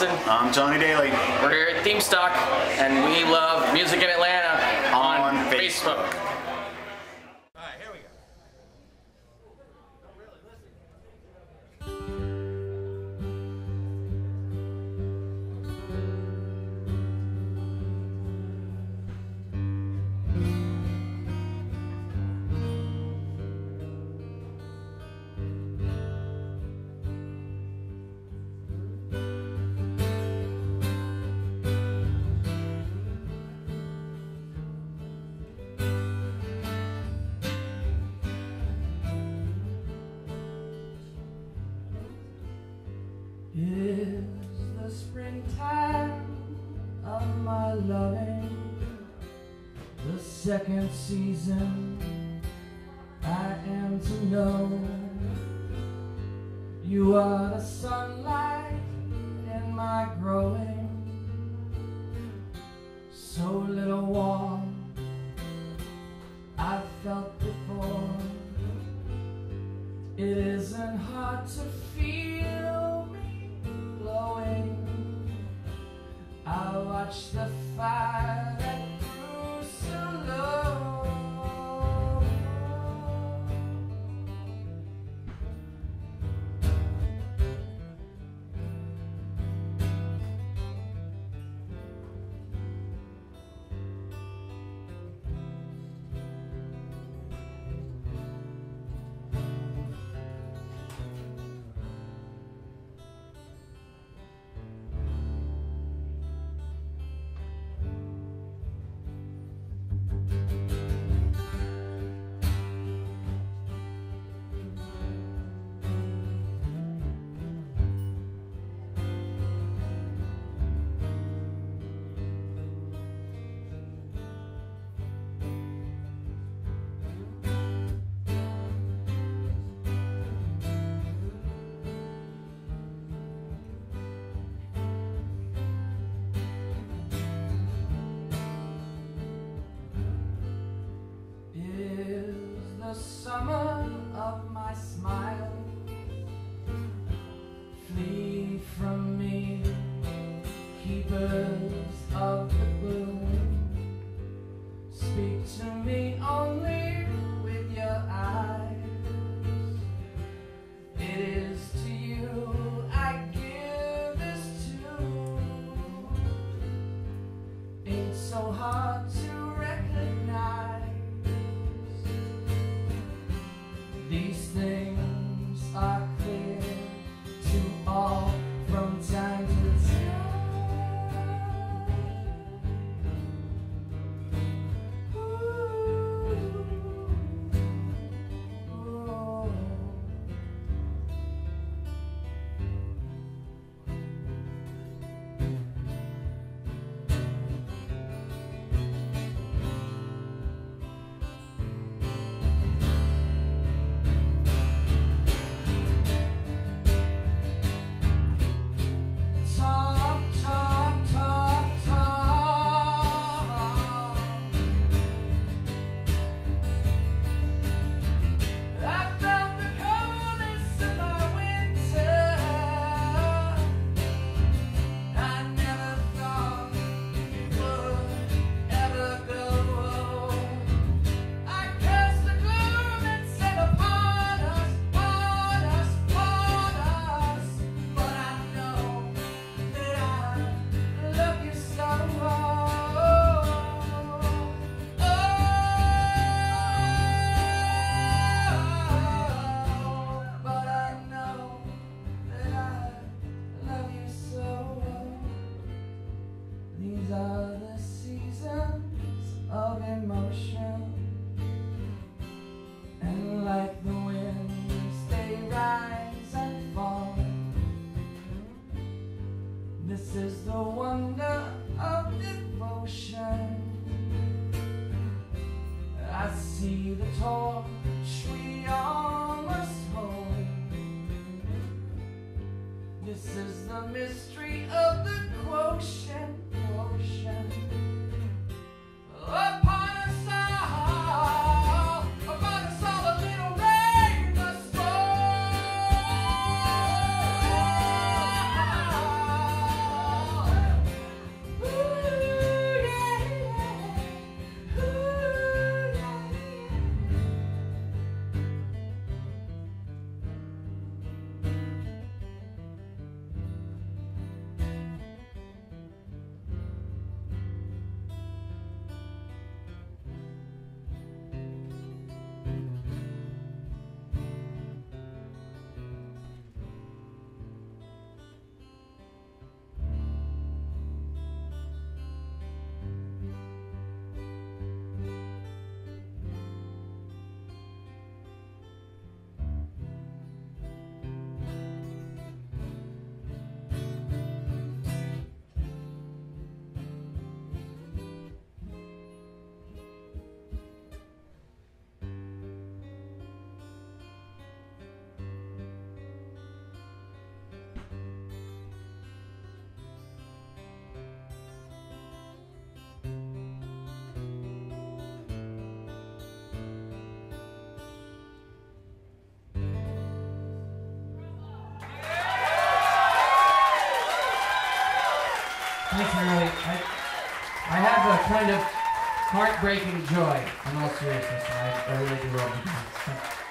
I'm Johnny Daly. We're here at Themestock, and we love music in Atlanta on, on Facebook. Facebook. time of my loving. The second season I am to know you are the sunlight in my growing. summer of my smile. Flee from me, keepers of the blue. see the torch we all must hold. This is the mystery. Thanks, Hurley. I, I have a kind of heartbreaking joy in all seriousness. I, I really do love you.